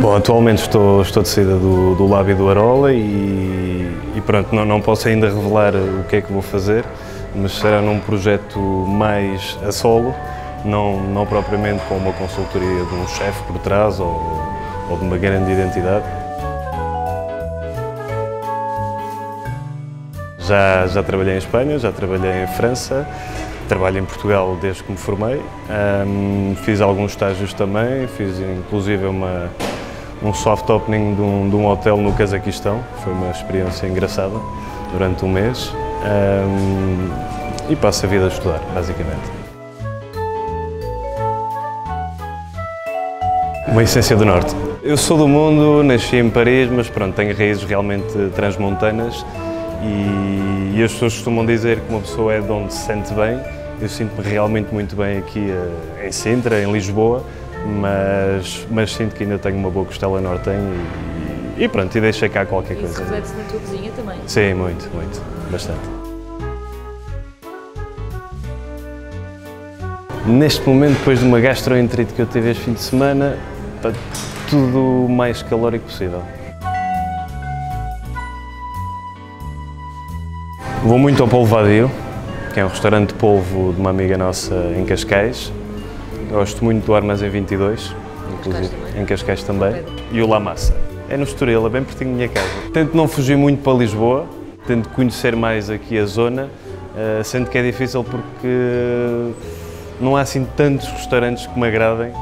Bom, atualmente estou, estou de saída do, do Lábio do Arola e, e pronto, não, não posso ainda revelar o que é que vou fazer, mas será num projeto mais a solo, não, não propriamente com uma consultoria de um chefe por trás ou, ou de uma grande identidade. Já, já trabalhei em Espanha, já trabalhei em França, trabalho em Portugal desde que me formei. Um, fiz alguns estágios também, fiz inclusive uma, um soft opening de um, de um hotel no Cazaquistão. Foi uma experiência engraçada durante um mês. Um, e passo a vida a estudar, basicamente. Uma essência do Norte. Eu sou do mundo, nasci em Paris, mas pronto, tenho raízes realmente transmontanas e, e as pessoas costumam dizer que uma pessoa é de onde se sente bem. Eu sinto-me realmente muito bem aqui uh, em Sintra, em Lisboa, mas, mas sinto que ainda tenho uma boa costela nortenha e, e pronto, e deixei cá qualquer coisa. Isso reflete-se na tua cozinha também? Sim, muito, muito, bastante. Neste momento, depois de uma gastroenterite que eu tive este fim de semana, está tudo o mais calórico possível. Vou muito ao Polvo Vadio, que é um restaurante de polvo de uma amiga nossa em Cascais. Gosto muito do Armazém 22, inclusive em Cascais também. E o La Massa. É no Estoril, é bem pertinho da minha casa. Tento não fugir muito para Lisboa, tento conhecer mais aqui a zona, sendo que é difícil porque não há assim tantos restaurantes que me agradem.